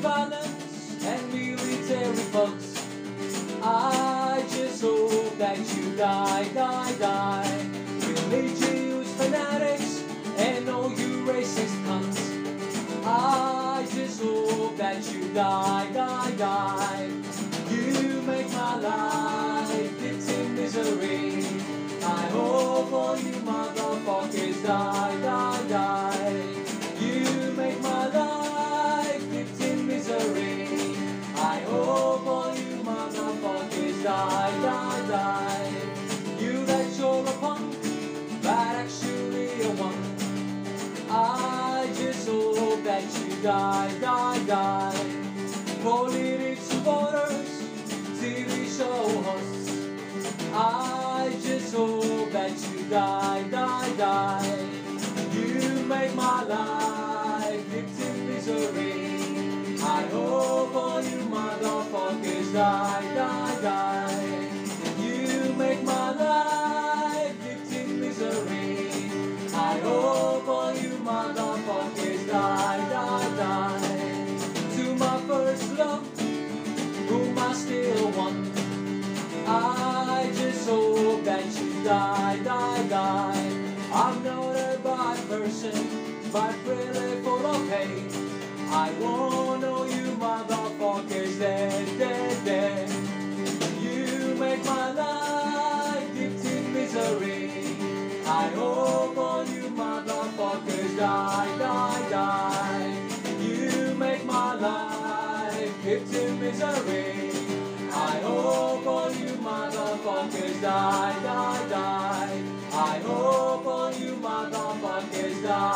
Violence and military folks. I just hope that you die, die, die. Religious fanatics and all you racist cunts. I just hope that you die, die, die. Die. You that you're a punk, but actually a one. I just hope that you die, die, die. Politics supporters, TV show hosts. I just hope that you die, die, die. You make my life victim misery. I hope all you motherfuckers die. Hope all you motherfuckers die, die, die. To my first love, whom I still want. I just hope that you die, die, die. I'm not a bad person, but really full of hate. I want all you motherfuckers dead, die, die, die. You make my life victim misery. I hope all you motherfuckers die, die, die. I hope all you motherfuckers die,